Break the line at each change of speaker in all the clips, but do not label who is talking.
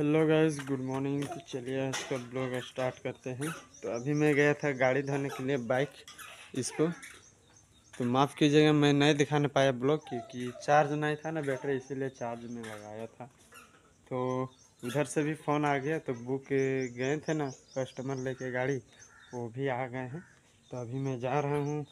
Hello guys good morning तो चलिए आज का ब्लॉग स्टार्ट करते हैं। तो अभी मैं गया था गाड़ी धोने के लिए बाइक इसको। तो माफ़ कीजिएगा मैं नहीं दिखाने पाया ब्लॉग क्योंकि चार्ज नहीं था ना बैटरी इसीलिए चार्ज में लगाया था। तो उधर से भी फ़ोन आ गया तो बुक गए थे ना कस्टमर लेके गाड़ी वो भी आ गए हैं। तो अभी मैं जा रहा हूँ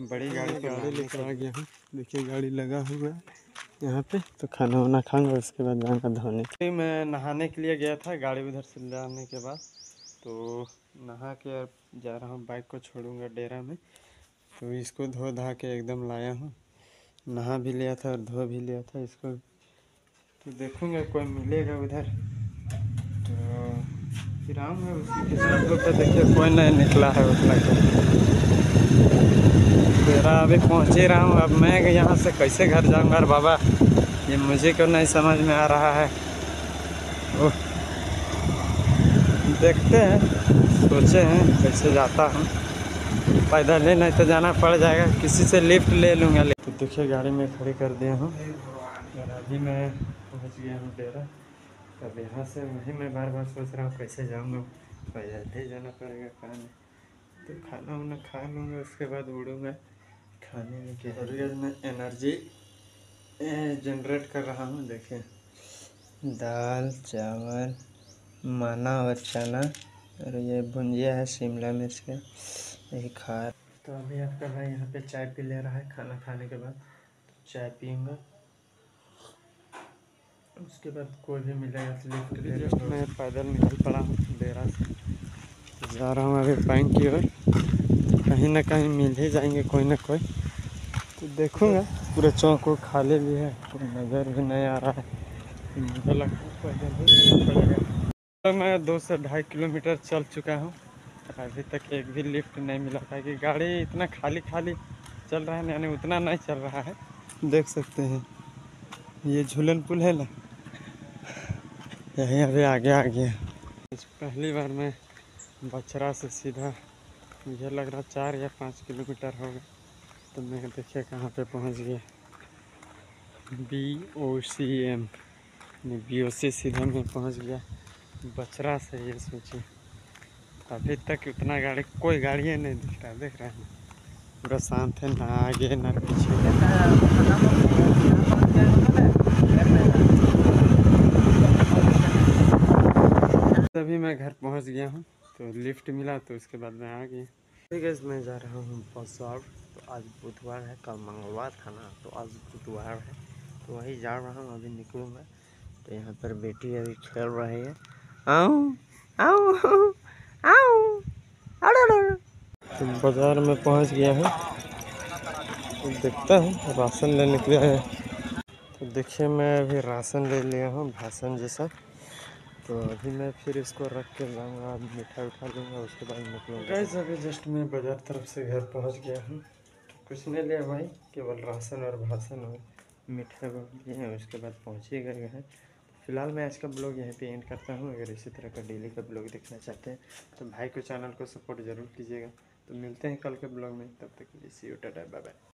बड़ी गाड़ी पे गाड़ी लेकर आ गया हूँ। देखिए गाड़ी लगा हुआ है। यहाँ पे? तो खाना वाना खाऊँगा, उसके बाद जाऊँगा धोने। मैं नहाने के लिए गया था, गाड़ी उधर से लाने के बाद। तो नहा के जा रहा हूँ, बाइक को छोड़ूँगा डेरा में। तो इसको धो धा के एकदम लाया हूँ। नहा भी लिया था और धो भी लिया था इसको। तो देखूँगा कोई मिलेगा उधर। तो फिर आऊँगा उसी के साथ। तो देखिए, कोई नहीं निकला है उतना। अभी पहुँच ही रहा हूँ। अब मैं यहाँ से कैसे घर जाऊँगा? अरे बाबा, ये मुझे क्यों नहीं समझ में आ रहा है? ओह, देखते हैं, सोचे हैं कैसे जाता हूँ। पैदल ही नहीं तो जाना पड़ जाएगा। किसी से लिफ्ट ले लूँगा। तो देखिए, गाड़ी में खड़ी कर दिया हूँ। और अभी मैं पहुँच गया हूँ डेरा। अब यहाँ से वहीं मैं बार बार सोच रहा हूँ कैसे जाऊँगा। पैदल ही जाना पड़ेगा खाने तो खाना वाना खा लूँगा, उसके बाद उड़ूँगा। खाने में क्या है? मैं एनर्जी जनरेट कर रहा हूँ देखिए। दाल चावल माना और चना और ये भुंजिया है शिमला मिर्च का यही खा तो अभी आपका भाई यहाँ पे चाय पी ले रहा है खाना खाने के बाद तो चाय पीऊँगा उसके बाद कोई भी मिलेगा तो लिफ्ट मैं पैदल निकल पड़ा हूँ डेरा से जा रहा हूँ अभी बैंक की ओर। कहीं ना कहीं मिल ही जाएँगे कोई ना कोई। तो देखूँगा। पूरा चौक को खाली भी है। नज़र भी नहीं आ रहा है। मुझे लगता है तो मैं दो से ढाई किलोमीटर चल चुका हूँ। अभी तक एक भी लिफ्ट नहीं मिला था कि गाड़ी इतना खाली खाली चल रहा है, यानी उतना नहीं चल रहा है। देख सकते हैं। ये झूलन पुल है ना? यहीं अभी आगे आ गया। पहली बार मैं बछरा से सीधा मुझे लग रहा चार या पाँच किलोमीटर होगा तो मैं देखिए कहाँ पे पहुँच गया। B O C M B O C सीधा में पहुँच गया। बचरा से ये सोचिए। अभी तक इतना गाड़ी, कोई गाड़ियाँ नहीं दिख रहा, देख रहे हैं। पूरा शांत है ना, आगे ना पीछे। तभी मैं घर पहुँच गया हूँ। तो लिफ्ट मिला तो उसके बाद मैं आ गया। ठीक है मैं जा रहा हूँ बसौर तो आज बुधवार है, कल मंगलवार था ना तो आज बुधवार है। तो वही जा रहा हूँ, अभी निकलूँगा। तो यहाँ पर बेटी अभी खेल रही है। आओ आओ आओ। तो बाज़ार में पहुँच गया है। तो देखता हूँ, राशन लेने के लिए तो देखिए, मैं अभी राशन ले लिया हूँ, भाषण जैसा। तो अभी मैं फिर इसको रख के जाऊँगा, मिठाई उठा लूँगा, उसके बाद निकलूँगा। गैस अभी जस्ट मैं बाज़ार तरफ़ से घर पहुँच गया हूँ। तो कुछ नहीं लिया भाई, केवल राशन और भाषण और मिठाई लिए हैं, उसके बाद पहुँच गए हैं फ़िलहाल मैं आज का ब्लॉग यहीं पे एंड करता हूँ। अगर इसी तरह का डेली का ब्लॉग देखना चाहते हैं तो भाई को चैनल को सपोर्ट ज़रूर कीजिएगा। तो मिलते हैं कल के ब्लॉग में, तब तक के लिए see you tata bye bye